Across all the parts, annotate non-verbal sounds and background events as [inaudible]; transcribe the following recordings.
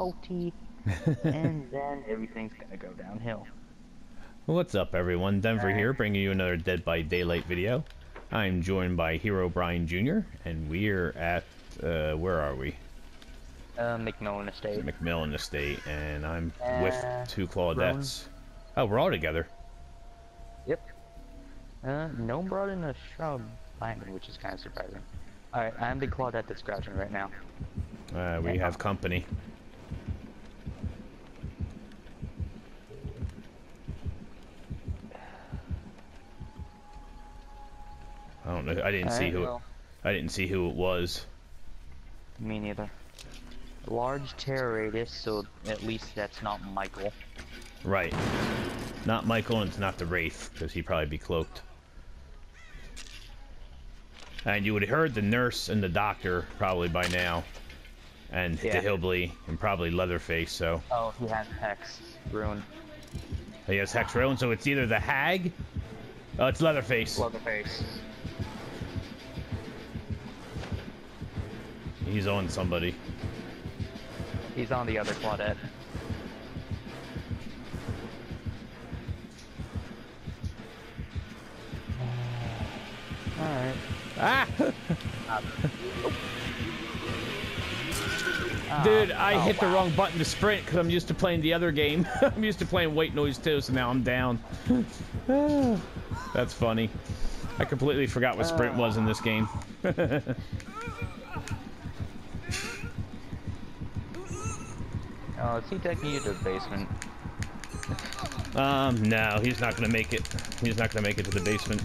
salty, [laughs] and then everything's gonna go downhill. What's up, everyone? Denver Alright. here, bringing you another Dead by Daylight video. I'm joined by Herobrine Jr., and we're at, uh, where are we? Uh, MacMillan Estate. MacMillan Estate, and I'm Uh, with two Claudettes. Oh, we're all together. Yep. Uh, no one brought in a shrub me, which is kind of surprising. Alright, I'm the Claudette that's crouching right now. Uh, we have company. Don't know. I didn't see who. well, I didn't see who it was. Me neither. Large terror radius, so at least that's not Michael. Right. Not Michael, and it's not the Wraith, because he'd probably be cloaked. And you would have heard the nurse and the doctor probably by now. And the Yeah. hillbilly, and probably Leatherface, so. Oh, he has Hex. Ruin. He has Hex Ruin, so it's either the Hag. Oh, it's Leatherface. Leatherface. He's on somebody. He's on the other Claudette. [sighs] Alright. Ah! [laughs] Ah, Dude, I oh, hit the wrong button to sprint because I'm used to playing the other game. [laughs] I'm used to playing White Noise too, so now I'm down. [sighs] That's funny. I completely forgot what sprint was in this game. [laughs] Oh, is he taking you to the basement? Um, no, he's not gonna make it. He's not gonna make it to the basement.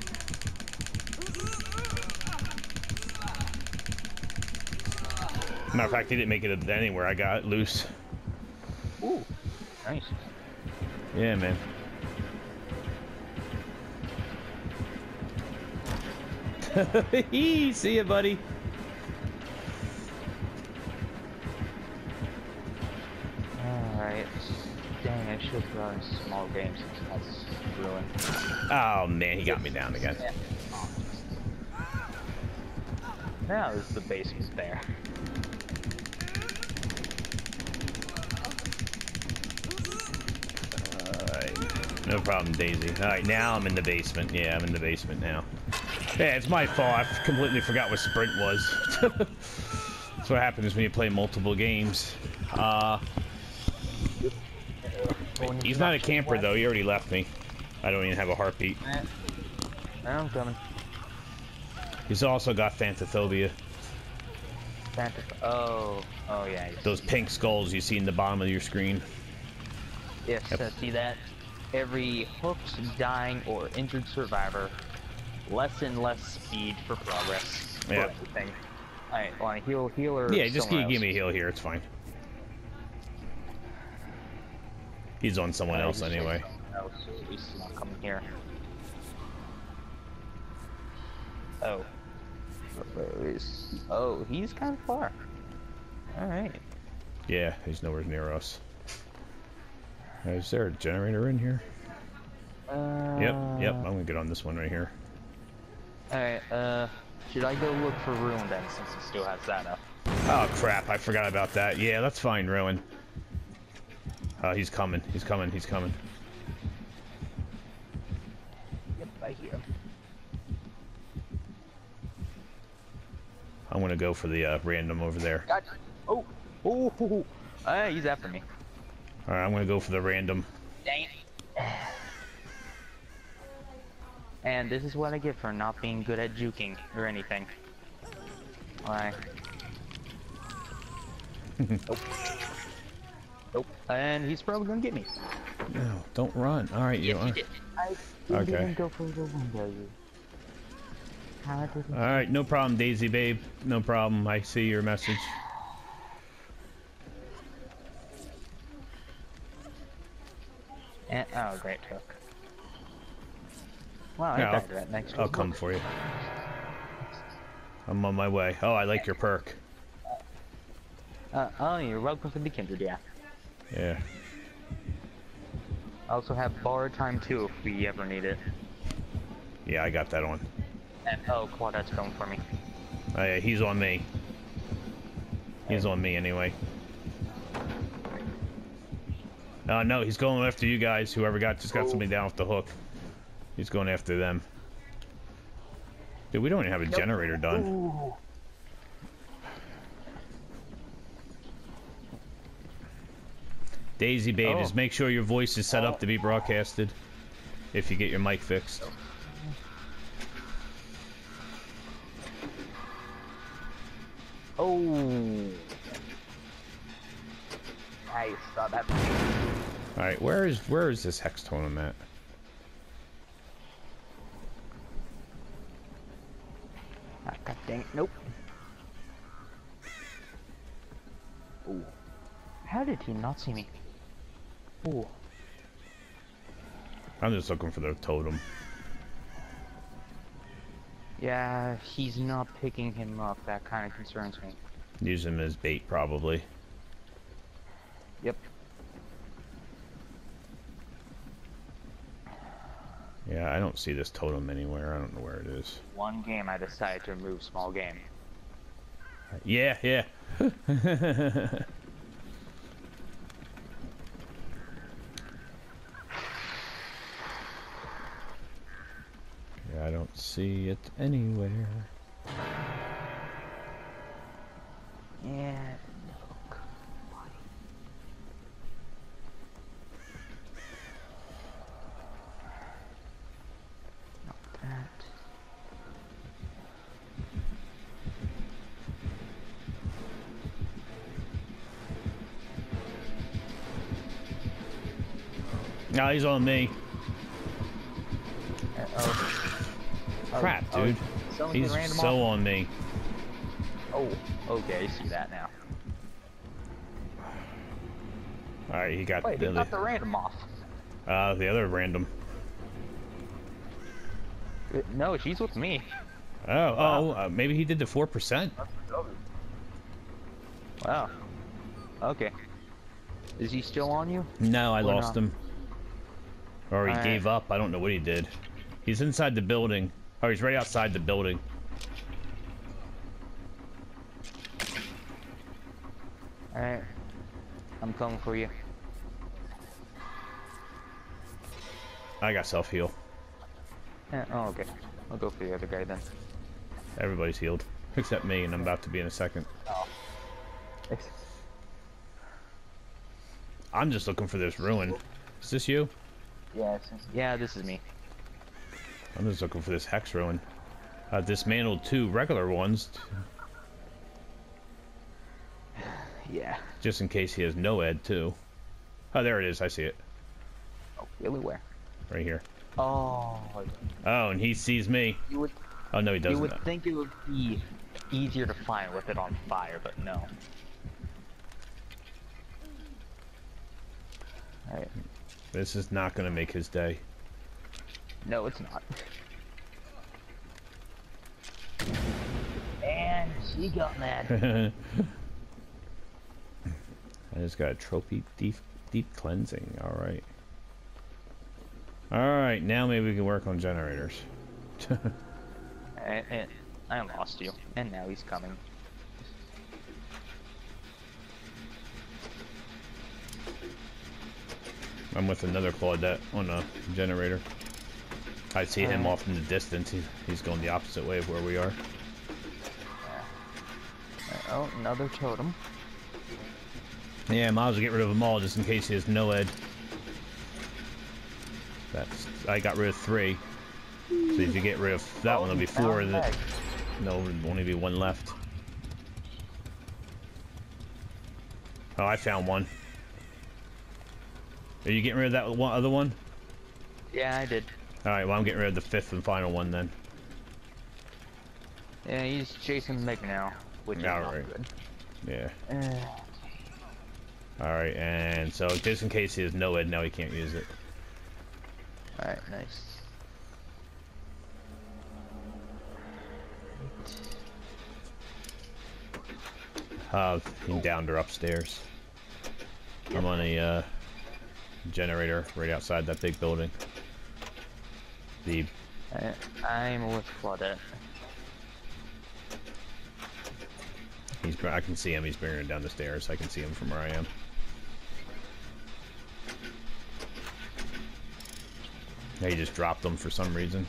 Matter of fact, he didn't make it anywhere. I got loose. Ooh, nice. Yeah, man. [laughs] See ya, buddy. Alright. Dang, I should have a small game since that's ruined. Oh man, he got me down again. Now is the basement there. Alright. No problem, Daisy. Alright, now I'm in the basement. Yeah, I'm in the basement now. Yeah, it's my fault. I completely forgot what sprint was. [laughs] That's what happens when you play multiple games. Uh, he's not a camper though. He already left me. I don't even have a heartbeat. I'm coming. He's also got Thanatophobia. Fantasy. Oh, oh yeah. Those pink skulls you see in the bottom of your screen. Yes, Yep. uh, see that? Every hooked, dying, or injured survivor, less and less speed for progress. Yeah. Alright, want to heal, heal, or Yeah, just give, give me a heal here. It's fine. He's on someone else anyway. else, so he's not coming here. Oh. Where is... Oh, he's kind of far. Alright. Yeah, he's nowhere near us. Is there a generator in here? Uh, Yep, yep. I'm gonna get on this one right here. Alright, uh, should I go look for Ruin then, since he still has that up? Oh crap! I forgot about that. Yeah, that's fine, Rowan. Uh, he's coming. He's coming. He's coming. Yep, I hear him. I'm gonna go for the uh, random over there. Gotcha. Oh, oh, oh, oh. Uh, he's after me. All right, I'm gonna go for the random. Dang. And this is what I get for not being good at juking or anything. Why? [laughs] nope. Nope. And he's probably gonna get me. No, don't run. All right, you Yes, he are. did. I didn't Okay. go for the window. you- How did he? All right, no problem, Daisy babe. No problem. I see your message. And, oh, great hook. Wow, I Yeah, died right next to I'll come hook. for you. I'm on my way. Oh, I like your perk. Uh, oh, you're welcome to the kindred, yeah. Yeah. I also have bar time too if we ever need it. Yeah, I got that on. And, oh, Claudette's going for me. Oh, yeah, he's on me. He's on me anyway. Uh, no, he's going after you guys. Whoever got just got Oh. somebody down off the hook. He's going after them. Dude, we don't even have a generator done. Ooh. Daisy babe, Oh. just make sure your voice is set up to be broadcasted. If you get your mic fixed. Oh. Nice. Saw that. Alright, where is where is this hex totem at? Ah, God dang it. Nope. Ooh. How did he not see me? Ooh. I'm just looking for the totem. Yeah, he's not picking him up. That kind of concerns me. Use him as bait probably. Yep. Yeah, I don't see this totem anywhere. I don't know where it is. One game I decided to remove small game. Yeah, yeah. [laughs] I don't see it anywhere. Yeah. Look. Not that. No, he's on me. Crap, oh, dude. someone He's so off? on me. Oh, okay, I see that now. Alright, he got Wait, the he other, got the random off. uh, the other random. No, she's with me. Oh, oh, uh, maybe he did the 4%? Wow. Okay. Is he still on you? No, I Or lost not? him. Or he Alright. gave up. I don't know what he did. He's inside the building. Oh, he's right outside the building. Alright. I'm coming for you. I got self heal. Eh, oh, okay. I'll go for the other guy then. Everybody's healed. Except me, and I'm about to be in a second. Oh. I'm just looking for this ruin. Is this you? Yeah, yeah, this is me. I'm just looking for this hex ruin. I dismantled two regular ones, Yeah. just in case he has NOED too. Oh, there it is. I see it. Oh, really? Where? Right here. Oh, Oh, and he sees me. you would Oh, no, he doesn't. You would think it would be easier to find with it on fire, but no. Alright. This is not going to make his day. No, it's not. And she got mad. [laughs] I just got a trophy deep deep cleansing. All right. All right, now maybe we can work on generators. [laughs] and, and I lost you, and now he's coming. I'm with another Claudette on a generator. I see him Uh. off in the distance. He's, he's going the opposite way of where we are. Uh, oh, another totem. Yeah, might as well get rid of them all just in case he has NOED. That's I got rid of three. So if you get rid of that one, there'll be four. found That that. no, there'll only be one left. Oh, I found one. Are you getting rid of that one other one? Yeah, I did. All right, well I'm getting rid of the fifth and final one then. Yeah, he's chasing Meg now, which is not good. Yeah. Uh, All right, and so just in case he has NOED, now he can't use it. Alright, nice. Uh, he downed her upstairs. I'm on a uh, generator right outside that big building. The I, I'm with Claudette. He's. I can see him. He's bringing down the stairs. I can see him from where I am. Yeah, he just dropped them for some reason.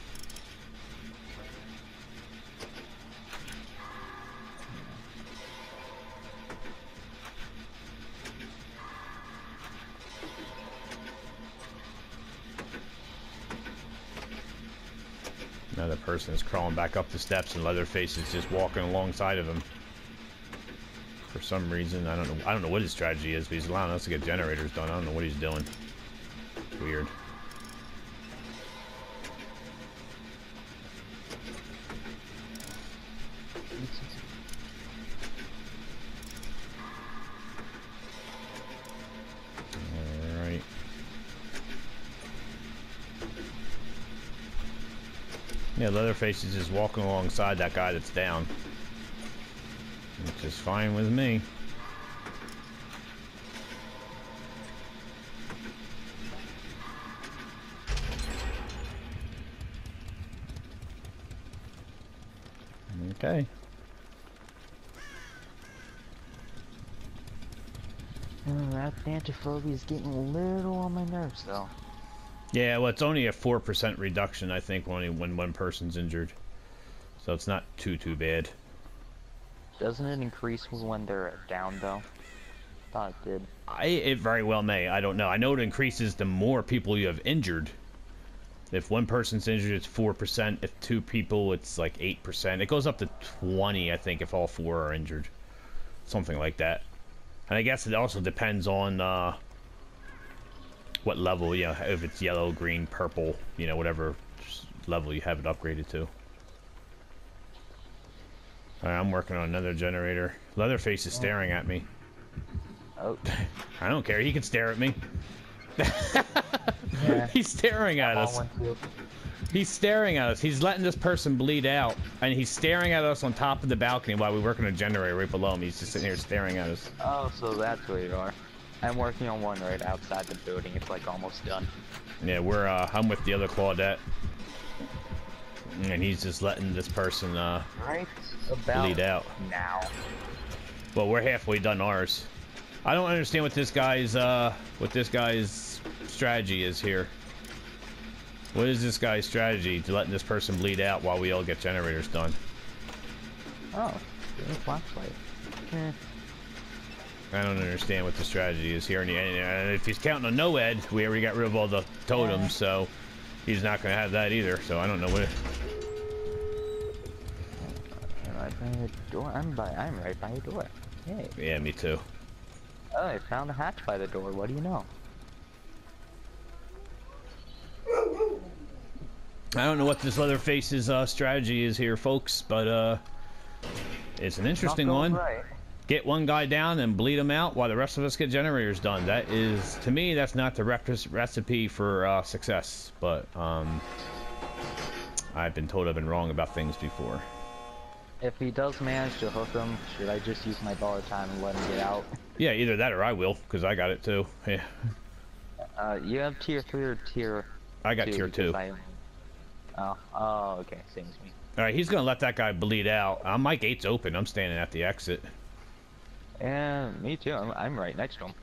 Person crawling back up the steps and Leatherface is just walking alongside of him. For some reason, I don't know I don't know what his strategy is, but he's allowing us to get generators done. I don't know what he's doing. Weird. Yeah, Leatherface is just walking alongside that guy that's down. Which is fine with me. Okay. Oh, that Thanatophobia is getting a little on my nerves, though. Yeah, well, it's only a 4% reduction, I think, when, when one person's injured. So it's not too, too bad. Doesn't it increase when they're down, though? Thought it did. I, it very well may. I don't know. I know it increases the more people you have injured. If one person's injured, it's 4%. If two people, it's like 8%. It goes up to 20, I think, if all four are injured. Something like that. And I guess it also depends on uh, what level, you know, if it's yellow, green, purple, you know, whatever level you have it upgraded to. Alright, I'm working on another generator. Leatherface is staring at me. Oh, [laughs] I don't care, he can stare at me. [laughs] yeah. He's staring at us. He's staring at us. He's letting this person bleed out. And he's staring at us on top of the balcony while we work on a generator right below him. He's just sitting here staring at us. Oh, so that's where you are. I'm working on one right outside the building. It's like almost done. Yeah, we're, uh, I'm with the other Claudette. And he's just letting this person, uh, Right about bleed out. now. Well, we're halfway done ours. I don't understand what this guy's, uh, what this guy's strategy is here. What is this guy's strategy to letting this person bleed out while we all get generators done? Oh, flashlight. Eh. I don't understand what the strategy is here. And, if he's counting on NOED, we already got rid of all the totems, so he's not going to have that either. So I don't know what. I'm right by the door. I'm by. I'm right by the door. Hey. Yeah, me too. Oh, I found a hatch by the door. What do you know? I don't know what this Leatherface's uh, strategy is here, folks, but uh, it's an interesting one. Right. Get one guy down and bleed him out while the rest of us get generators done. That is, to me, that's not the recipe for uh, success. But um, I've been told I've been wrong about things before. If he does manage to hook him, should I just use my bar time and let him get out? Yeah, either that or I will, because I got it too. [laughs] Yeah, Uh, you have tier three or tier I got two? tier two. I- Oh, oh, okay, same as me. All right, he's gonna let that guy bleed out. Uh, my gate's open. I'm standing at the exit. And me too. I'm, I'm right next to him.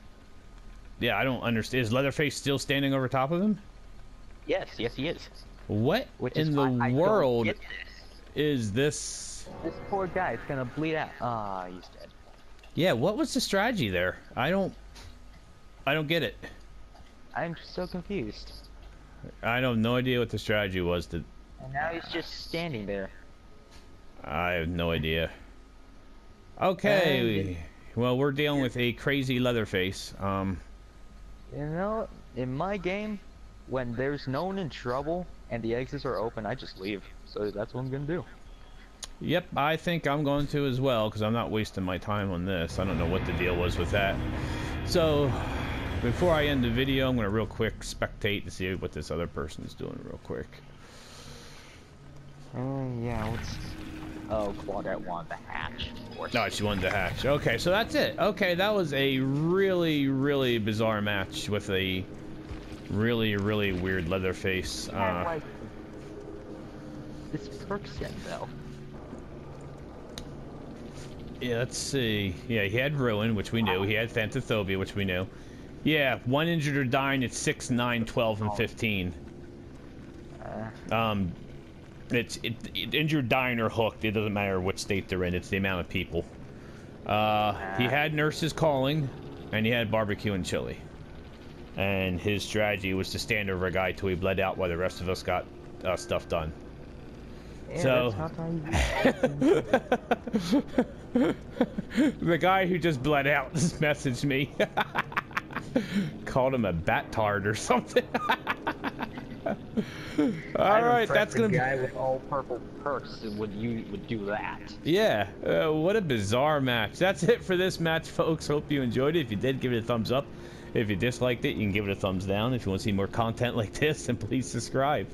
Yeah, I don't understand. Is Leatherface still standing over top of him? Yes, yes, he is. What Which in the why I don't world this. is this? This poor guy is gonna bleed out. Ah, he's dead. Yeah, what was the strategy there? I don't. I don't get it. I'm so confused. I have no idea what the strategy was. To And now he's just standing there. I have no idea. Okay, well we're dealing with a crazy Leatherface. Um, You know, in my game, when there's no one in trouble and the exits are open, I just leave. So that's what I'm gonna do. Yep, I think I'm going to as well because I'm not wasting my time on this. I don't know what the deal was with that. So, before I end the video, I'm going to real quick spectate to see what this other person is doing real quick. Oh yeah, what's? Oh, Claudette wanted the hatch. No, she wanted the hatch. Okay, so that's it. Okay, that was a really, really bizarre match with a really, really weird Leatherface. I Uh, like this perk set though. Yeah, let's see. Yeah, he had Ruin, which we knew. He had Thanatophobia, which we knew. Yeah, one injured or dying at 6, 9, 12, and 15. Uh, Um, it's it, it, injured, dying, or hooked. It doesn't matter what state they're in. It's the amount of people. Uh, he had nurses calling, and he had barbecue and chili. And his strategy was to stand over a guy till he bled out while the rest of us got uh, stuff done. yeah, So- that's not how you- [laughs] the guy who just bled out [laughs] just messaged me. [laughs] Called him a bat tard or something. All right, that's gonna be. guy with all purple perks would you would do that. Yeah, uh, what a bizarre match. That's it for this match, folks. Hope you enjoyed it. If you did, give it a thumbs up. If you disliked it, you can give it a thumbs down. If you want to see more content [laughs] like this, then please subscribe.